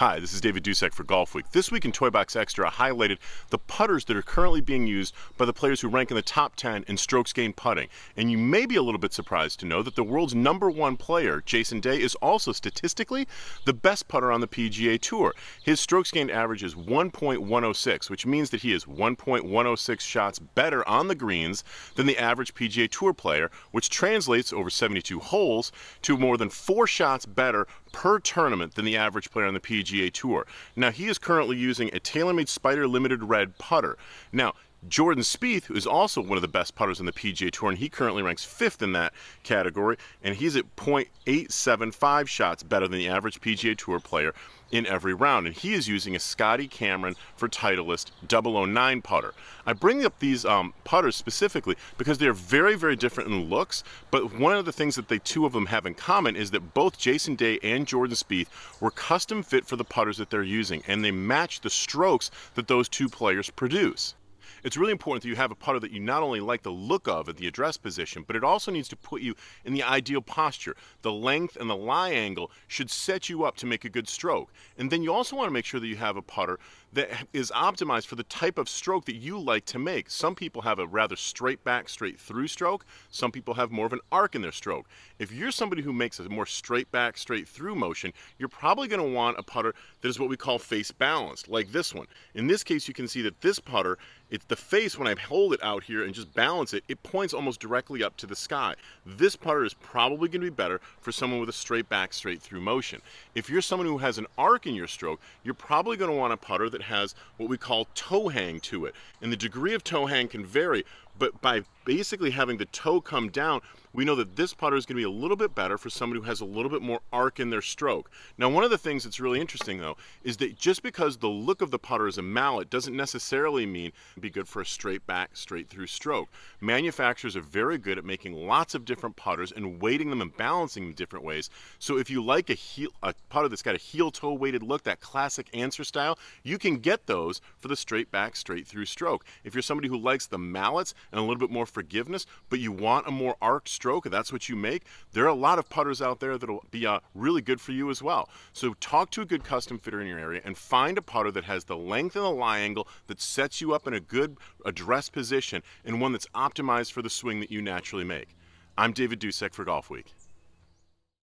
Hi, this is David Dusek for Golfweek. This week in Toy Box Extra, I highlighted the putters that are currently being used by the players who rank in the top 10 in strokes gained putting. And you may be a little bit surprised to know that the world's number one player, Jason Day, is also statistically the best putter on the PGA Tour. His strokes gained average is 1.106, which means that he is 1.106 shots better on the greens than the average PGA Tour player, which translates over 72 holes to more than four shots better per tournament than the average player on the PGA Tour. Now, he is currently using a TaylorMade Spider Limited Red putter. Now, Jordan Spieth, who is also one of the best putters on the PGA Tour, and he currently ranks fifth in that category, and he's at .875 shots better than the average PGA Tour player in every round, and he is using a Scotty Cameron for Titleist 009 putter. I bring up these um, putters specifically because they're very, very different in looks, but one of the things that the two of them have in common is that both Jason Day and Jordan Spieth were custom fit for the putters that they're using, and they match the strokes that those two players produce it's really important that you have a putter that you not only like the look of at the address position, but it also needs to put you in the ideal posture. The length and the lie angle should set you up to make a good stroke. And then you also want to make sure that you have a putter that is optimized for the type of stroke that you like to make. Some people have a rather straight back, straight through stroke. Some people have more of an arc in their stroke. If you're somebody who makes a more straight back, straight through motion, you're probably going to want a putter that is what we call face balanced, like this one. In this case, you can see that this putter, it's the face, when I hold it out here and just balance it, it points almost directly up to the sky. This putter is probably going to be better for someone with a straight back, straight through motion. If you're someone who has an arc in your stroke, you're probably going to want a putter that has what we call toe hang to it. And the degree of toe hang can vary, but by basically having the toe come down, we know that this putter is going to be a little bit better for somebody who has a little bit more arc in their stroke. Now, one of the things that's really interesting though is that just because the look of the putter is a mallet doesn't necessarily mean be good for a straight back, straight through stroke. Manufacturers are very good at making lots of different putters and weighting them and balancing them different ways. So if you like a, heel, a putter that's got a heel toe weighted look, that classic Anser style, you can get those for the straight back, straight through stroke. If you're somebody who likes the mallets and a little bit more forgiveness, but you want a more arc stroke, that's what you make, there are a lot of putters out there that'll be uh, really good for you as well. So talk to a good custom fitter in your area and find a putter that has the length and the lie angle that sets you up in a good address position and one that's optimized for the swing that you naturally make. I'm David Dusek for Golfweek.